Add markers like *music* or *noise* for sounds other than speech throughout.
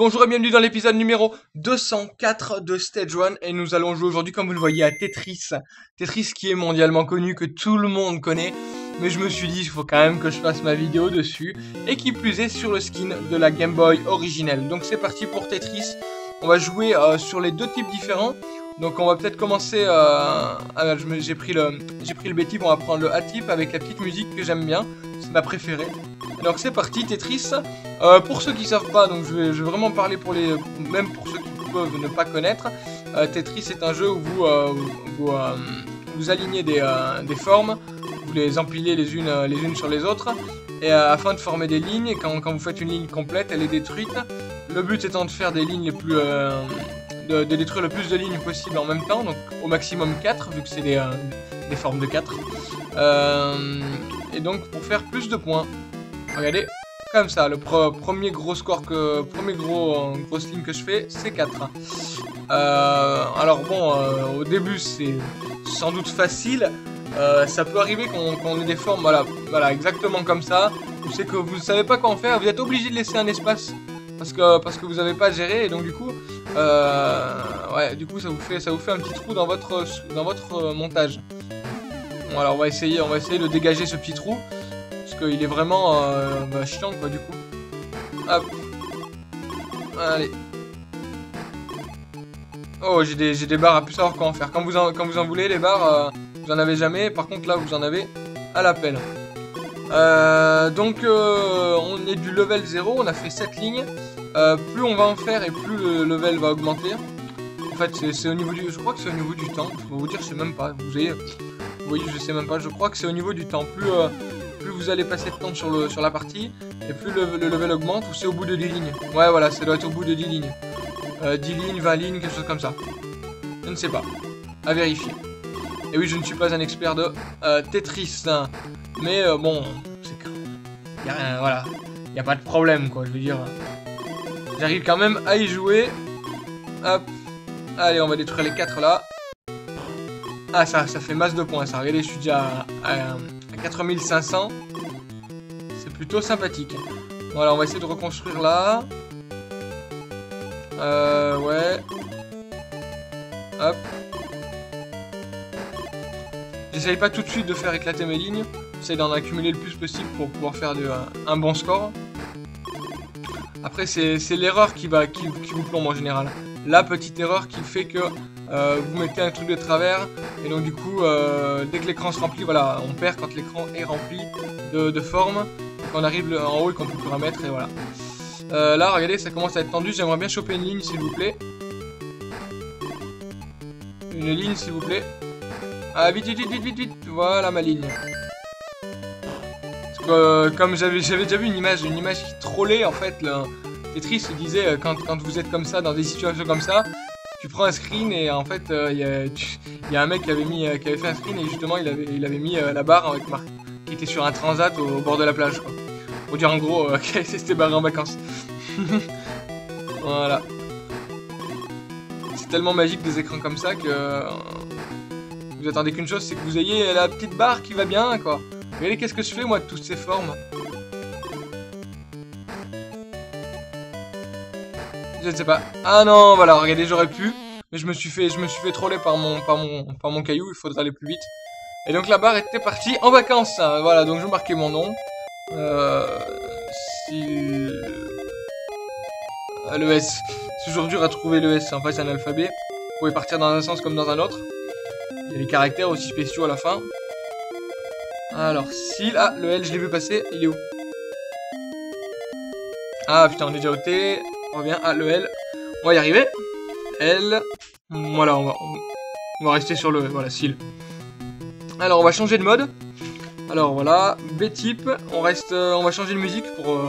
Bonjour et bienvenue dans l'épisode numéro 204 de Stage 1 et nous allons jouer aujourd'hui, comme vous le voyez, à Tetris. Tetris qui est mondialement connu, que tout le monde connaît, mais je me suis dit, il faut quand même que je fasse ma vidéo dessus, et qui plus est sur le skin de la Game Boy originelle. Donc c'est parti pour Tetris, on va jouer euh, sur les deux types différents. Donc on va peut-être commencer, euh, ah, j'ai pris le pris le B-type, on va prendre le A-type avec la petite musique que j'aime bien, c'est ma préférée. Alors c'est parti, Tetris. Euh, pour ceux qui savent pas, donc je vais, vraiment parler pour les, même pour ceux qui peuvent ne pas connaître. Euh, Tetris est un jeu où vous euh, vous, alignez des, formes, vous les empilez les unes les sur les autres, et afin de former des lignes. Et quand, vous faites une ligne complète, elle est détruite. Le but étant de faire des lignes les plus de, détruire le plus de lignes possible en même temps, donc au maximum 4, vu que c'est des, des, formes de 4. et donc pour faire plus de points. Regardez, comme ça, le premier gros score que... Premier gros euh, grosse ligne que je fais, c'est 4. Euh, alors bon, euh, au début c'est sans doute facile. ça peut arriver qu'on ait des formes, voilà, voilà, exactement comme ça. C'est que vous ne savez pas quoi en faire, vous êtes obligé de laisser un espace parce que vous n'avez pas géré et donc du coup, ouais, du coup ça vous fait un petit trou dans votre dans votre montage. Bon alors on va essayer on va essayer de dégager ce petit trou il est vraiment euh, bah, chiant quoi du coup. Hop. Allez. Oh j'ai des, des barres à plus savoir comment faire. Quand vous en, quand vous en voulez les barres, euh, vous en avez jamais. Par contre là vous en avez à l'appel. Euh, donc on est du level 0, on a fait 7 lignes. plus on va en faire et plus le level va augmenter. En fait c'est au niveau du. Je crois que c'est au niveau du temps. Vais vous dire je sais même pas. Vous voyez. Vous voyez je sais même pas. Je crois que c'est au niveau du temps. Plus plus vous allez passer de temps sur, le, sur la partie, et plus le, level augmente, ou c'est au bout de 10 lignes. Ouais, voilà, ça doit être au bout de 10 lignes. 10 euh, lignes, 20 lignes, quelque chose comme ça. Je ne sais pas. À vérifier. Et oui, je ne suis pas un expert de euh, Tetris. Hein. Mais euh, bon, c'est que... Y a rien, voilà. Il n'y a pas de problème, quoi, je veux dire. J'arrive quand même à y jouer. Hop. Allez, on va détruire les 4 là. Ah, ça, ça fait masse de points, ça. Regardez, je suis déjà 4500. C'est plutôt sympathique. Voilà, on va essayer de reconstruire là. Euh, ouais. Hop. J'essaye pas tout de suite de faire éclater mes lignes. J'essaye d'en accumuler le plus possible pour pouvoir faire un, bon score. Après, c'est l'erreur qui, qui vous plombe en général. La petite erreur qui fait que euh, vous mettez un truc de travers, et donc du coup, euh, dès que l'écran se remplit, voilà, on perd quand l'écran est rempli de, forme, qu'on arrive en haut et qu'on peut plus remettre, et voilà. Euh, là, regardez, ça commence à être tendu, j'aimerais bien choper une ligne, s'il vous plaît. Une ligne, s'il vous plaît. Ah, vite, vite, vite, vite, vite, voilà ma ligne. comme j'avais déjà vu une image, une image qui trollait, en fait, le Tetris disait, quand, quand vous êtes comme ça, dans des situations comme ça, tu prends un screen et en fait, il euh, y, a un mec qui avait, mis, euh, qui avait fait un screen et justement, il avait, mis euh, la barre avec Marc, qui était sur un transat au, bord de la plage. Quoi. Pour dire en gros *laughs* qu'il s'était barré en vacances. *laughs* voilà. C'est tellement magique des écrans comme ça que vous attendez qu'une chose, c'est que vous ayez la petite barre qui va bien, quoi. Regardez qu'est-ce que je fais moi de toutes ces formes? Je ne sais pas. Ah non, voilà, regardez, j'aurais pu. Mais je me suis fait, je me suis fait troller par mon, par mon, par mon caillou. Il faudrait aller plus vite. Et donc la barre était partie en vacances. Hein. Voilà, donc je marquais mon nom. Euh, si... Ah, le S. C'est toujours dur à trouver le S. En fait, c'est un alphabet. Vous pouvez partir dans un sens comme dans un autre. Il y a les caractères aussi spéciaux à la fin. Alors, si... Ah, le L, je l'ai vu passer. Il est où? Ah, putain, on est déjà au T. On revient à le L. On va y arriver. L. Voilà, on va, on va rester sur le... Voilà, SIL. Alors, on va changer de mode. Alors, voilà. B-type. On reste... Euh, on va changer de musique pour... Euh,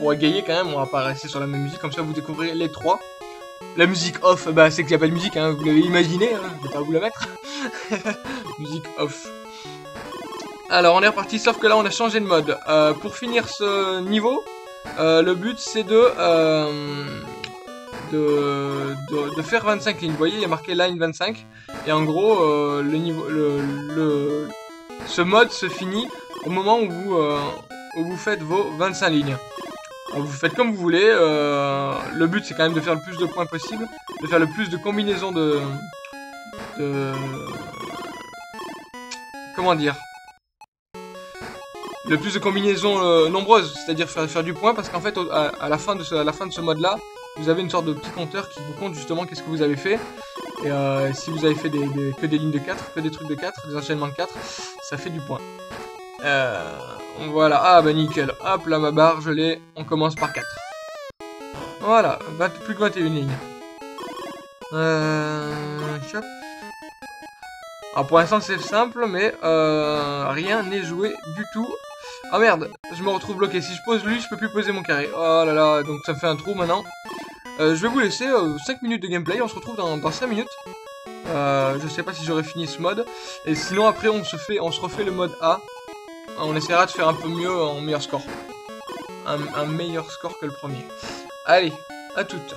pour égayer quand même. On va pas rester sur la même musique. Comme ça, vous découvrez les trois. La musique off, bah c'est qu'il n'y a pas de musique, hein, vous l'avez imaginé, hein, je vais pas vous la mettre. *laughs* musique off. Alors on est reparti, sauf que là on a changé de mode. Euh, pour finir ce niveau, euh, le but c'est euh, de, de, faire 25 lignes. Vous voyez, il y a marqué line 25. Et en gros, euh, le niveau, le, ce mode se finit au moment où vous, où vous faites vos 25 lignes. vous faites comme vous voulez. Euh, le but, c'est quand même de faire le plus de points possible. De faire le plus de combinaisons de... de... Comment dire? Le plus de combinaisons euh, nombreuses, c'est-à-dire faire, du point, parce qu'en fait, à, la fin de ce, à la fin de ce mode-là, vous avez une sorte de petit compteur qui vous compte justement qu'est-ce que vous avez fait. Et euh, si vous avez fait des, que des lignes de 4, que des trucs de 4, des enchaînements de 4, ça fait du point. Euh, voilà, ah bah nickel. Hop là ma barre, je l'ai. On commence par 4. Voilà, plus que 21 lignes. Euh, Alors pour l'instant c'est simple, mais euh, rien n'est joué du tout. Ah merde, je me retrouve bloqué. Si je pose lui, je peux plus poser mon carré. Oh là là, donc ça me fait un trou maintenant. Euh, je vais vous laisser 5 euh, minutes de gameplay, on se retrouve dans, dans 5 minutes. Euh, je sais pas si j'aurai fini ce mode. Et sinon après on se fait, on se refait le mode A. On essaiera de faire un peu mieux en meilleur score. Un, un meilleur score que le premier. Allez, à toutes.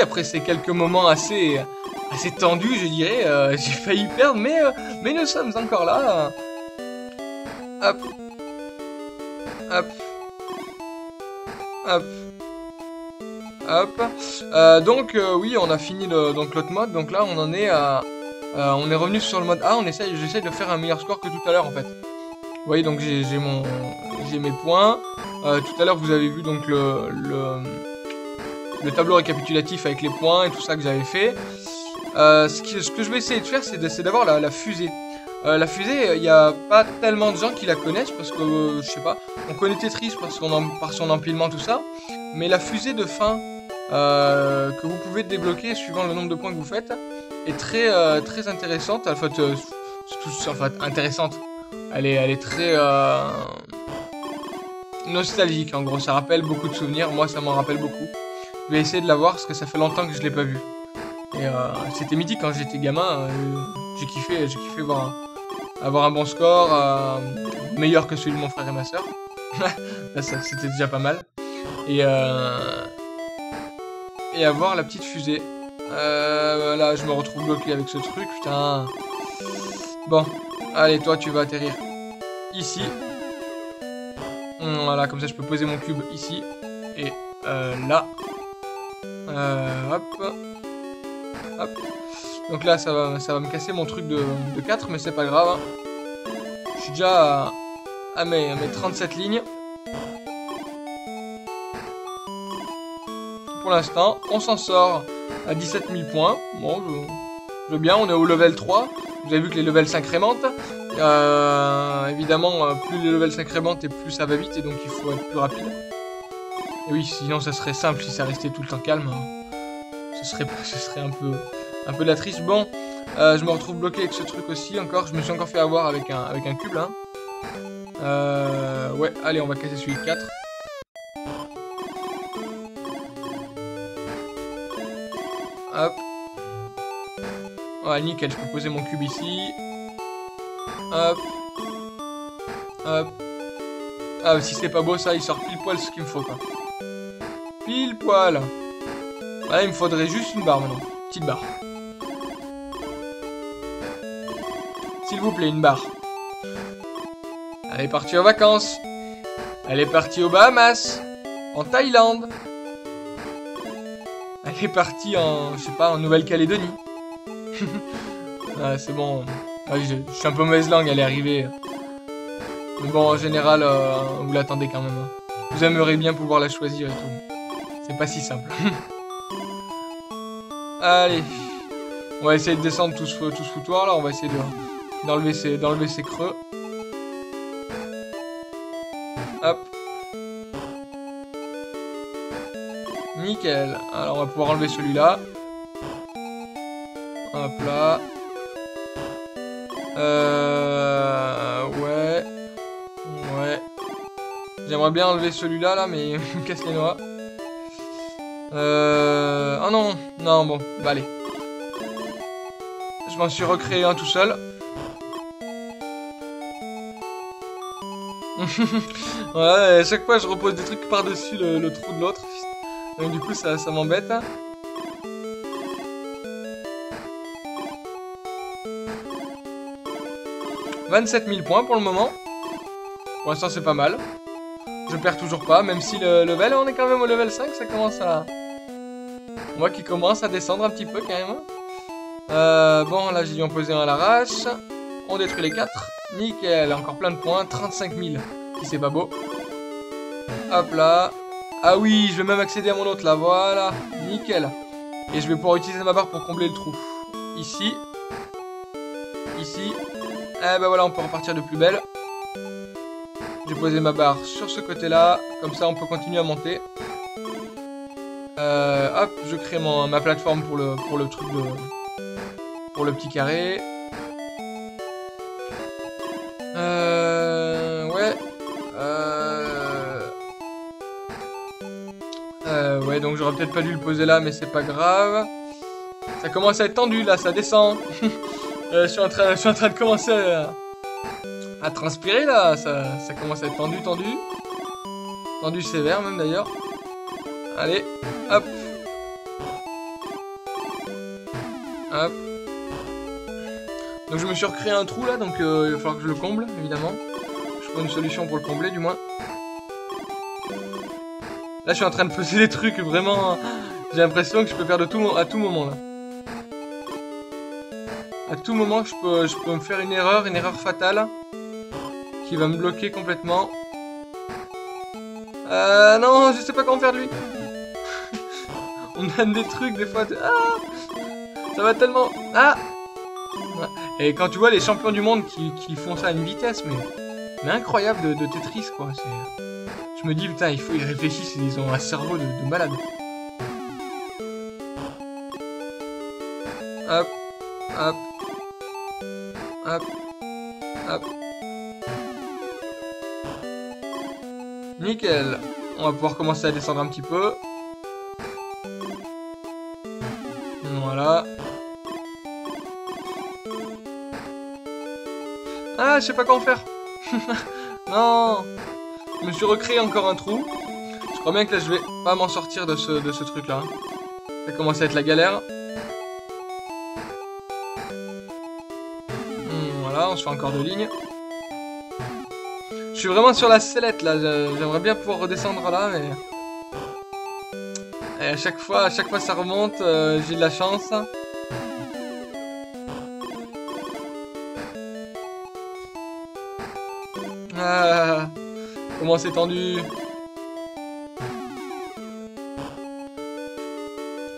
Après ces quelques moments assez, assez tendus, je dirais. Euh, *laughs* j'ai failli perdre, mais, euh, mais nous sommes encore là. Hop. Hop. Hop. Hop. Euh, donc, oui, on a fini donc l'autre mode. Donc là, on en est à... on est revenu sur le mode A. On essaye, j'essaye de faire un meilleur score que tout à l'heure, en fait. Vous voyez, donc j'ai mon... J'ai mes points. tout à l'heure, vous avez vu donc le, le le tableau récapitulatif avec les points et tout ça que j'avais fait. Euh, ce, que je vais essayer de faire, c'est d'avoir la, fusée. Euh, la fusée, il n'y a pas tellement de gens qui la connaissent parce que, euh, je sais pas, on connaît Tetris parce qu'on par son empilement, tout ça. Mais la fusée de fin que vous pouvez débloquer suivant le nombre de points que vous faites est très, très intéressante. En fait, intéressante. Elle est, elle est très nostalgique en gros. Ça rappelle beaucoup de souvenirs. Moi, ça m'en rappelle beaucoup. Je vais essayer de la voir parce que ça fait longtemps que je l'ai pas vue. Et euh, c'était mythique quand j'étais gamin. Euh, j'ai kiffé, j'ai kiffé voir avoir un bon score, euh, meilleur que celui de mon frère et ma soeur. *laughs* c'était déjà pas mal. Et et avoir la petite fusée. là, je me retrouve bloqué avec ce truc, putain. Bon, allez, toi, tu vas atterrir ici. Voilà, comme ça, je peux poser mon cube ici et là. Euh, hop. Hop. Donc là, ça va, ça va me casser mon truc de, 4, mais c'est pas grave. Hein. Je suis déjà à, mes, 37 lignes. Pour l'instant, on s'en sort à 17 000 points. Bon, je, veux bien, on est au level 3. Vous avez vu que les levels s'incrémentent. Euh, évidemment, euh, plus les levels s'incrémentent et plus ça va vite, et donc il faut être plus rapide. Et oui, sinon ça serait simple si ça restait tout le temps calme. Ce serait, *laughs* ce serait un peu, un peu la triche. Bon, euh, je me retrouve bloqué avec ce truc aussi encore. Je me suis encore fait avoir avec un, avec un cube là. Euh, ouais, allez, on va casser celui de 4. Hop. Ouais, nickel, je peux poser mon cube ici. Hop. Hop. Ah, si c'est pas beau ça, il sort pile poil ce qu'il me faut quoi. Voilà, il me faudrait juste une barre maintenant. Petite barre. S'il vous plaît, une barre. Elle est partie en vacances. Elle est partie aux Bahamas. En Thaïlande. Elle est partie en, je sais pas, en Nouvelle-Calédonie. *laughs* ah, c'est bon. Je, suis un peu mauvaise langue, elle est arrivée. Mais bon, en général, euh, vous l'attendez quand même. Hein. Vous aimeriez bien pouvoir la choisir et tout. C'est pas si simple. *laughs* Allez. On va essayer de descendre tout ce, tout foutoir là. On va essayer d'enlever ces, ces creux. Hop. Nickel. Alors on va pouvoir enlever celui-là. Hop là. Euh... Ouais. Ouais. J'aimerais bien enlever celui-là là, mais *laughs* il me casse les noix. Euh... Oh non, non, bon, bah allez. Je m'en suis recréé un tout seul. *laughs* ouais, à chaque fois je repose des trucs par-dessus le, trou de l'autre. Donc du coup ça, ça m'embête. 27 000 points pour le moment. Pour l'instant c'est pas mal. Je perds toujours pas, même si le level, on est quand même au level 5, ça commence à, moi qui commence à descendre un petit peu carrément. Euh, bon, là j'ai dû en poser un à l'arrache. On détruit les 4. Nickel, encore plein de points. 35 000. Si c'est pas beau. Hop là. Ah oui, je vais même accéder à mon autre là. Voilà. Nickel. Et je vais pouvoir utiliser ma barre pour combler le trou. Ici. Ici. Eh ben voilà, on peut repartir de plus belle. J'ai posé ma barre sur ce côté-là. Comme ça, on peut continuer à monter. Euh, hop, je crée ma plateforme pour le, pour le truc de... Pour le petit carré. Euh... Ouais. Euh... euh ouais, donc j'aurais peut-être pas dû le poser là, mais c'est pas grave. Ça commence à être tendu, là, ça descend. *laughs* Euh, je, suis en train, je suis en train de commencer à, transpirer, là. Ça commence à être tendu, tendu. Tendu sévère, même, d'ailleurs. Allez, hop. Hop. Donc je me suis recréé un trou là, donc euh, il va falloir que je le comble, évidemment. Je trouve une solution pour le combler, du moins. Là, je suis en train de poser des trucs, vraiment... J'ai l'impression que je peux faire de tout à tout moment, là. À tout moment, je peux, je peux me faire une erreur, une erreur fatale. Qui va me bloquer complètement. Euh, non, je sais pas comment faire de lui. On donne des trucs, des fois... Ah Ça va tellement... Ah Et quand tu vois les champions du monde qui, font ça à une vitesse, mais... Mais incroyable de, de Tetris, quoi. Je me dis, putain, il faut, ils réfléchissent, ils ont un cerveau de, malade. Hop, hop, hop, hop. Nickel. On va pouvoir commencer à descendre un petit peu. Ah, je sais pas quoi en faire. *laughs* non je me suis recréé encore un trou. Je crois bien que là, je vais pas m'en sortir de ce, de ce truc-là. Ça commence à être la galère. Hmm, voilà, on se fait encore deux lignes. Je suis vraiment sur la sellette, là. J'aimerais bien pouvoir redescendre là, mais... Et à chaque fois, à chaque fois ça remonte, euh, j'ai de la chance. Comment c'est tendu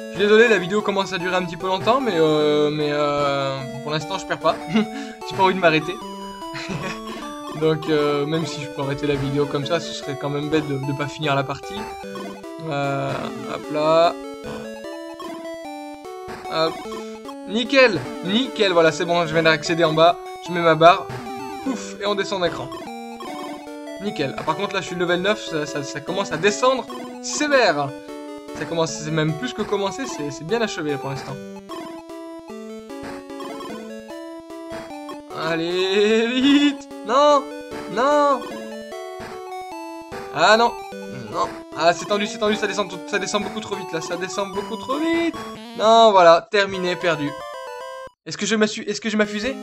Je suis désolé, la vidéo commence à durer un petit peu longtemps, mais, euh, mais euh, pour l'instant je perds pas. *laughs* J'ai pas envie de m'arrêter. *laughs* Donc euh, même si je peux arrêter la vidéo comme ça, ce serait quand même bête de ne pas finir la partie. Euh, hop là. Hop. Nickel Nickel, voilà c'est bon, je viens d'accéder en bas. Je mets ma barre. Pouf, et on descend d'écran. Nickel. Ah, par contre, là, je suis level 9, ça, commence à descendre sévère. Ça commence, c'est même plus que commencer, c'est bien achevé pour l'instant. Allez, vite Non Non Ah non Non Ah, c'est tendu, c'est tendu, ça descend, ça descend beaucoup trop vite, là. Ça descend beaucoup trop vite Non, voilà, terminé, perdu. Est-ce que je m'ai Est-ce que je m'affusais?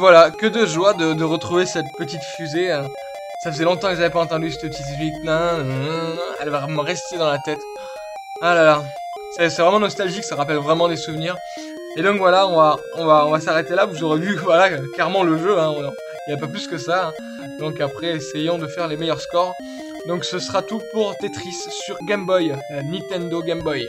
Voilà, que de joie de, retrouver cette petite fusée. Hein. Ça faisait longtemps que j'avais pas entendu cette petite musique. Elle va me rester dans la tête. Ah là là. C'est vraiment nostalgique, ça rappelle vraiment des souvenirs. Et donc voilà, on va, on va, on va s'arrêter là. Vous aurez vu, *laughs* voilà, clairement le jeu. Hein, il n'y a pas plus que ça. Hein. Donc après, essayons de faire les meilleurs scores. Donc ce sera tout pour Tetris sur Game Boy, euh, Nintendo Game Boy.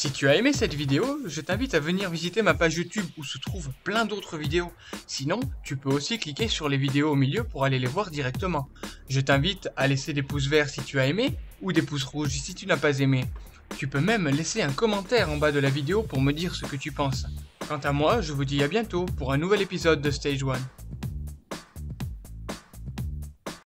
Si tu as aimé cette vidéo, je t'invite à venir visiter ma page YouTube où se trouvent plein d'autres vidéos. Sinon, tu peux aussi cliquer sur les vidéos au milieu pour aller les voir directement. Je t'invite à laisser des pouces verts si tu as aimé ou des pouces rouges si tu n'as pas aimé. Tu peux même laisser un commentaire en bas de la vidéo pour me dire ce que tu penses. Quant à moi, je vous dis à bientôt pour un nouvel épisode de Stage 1.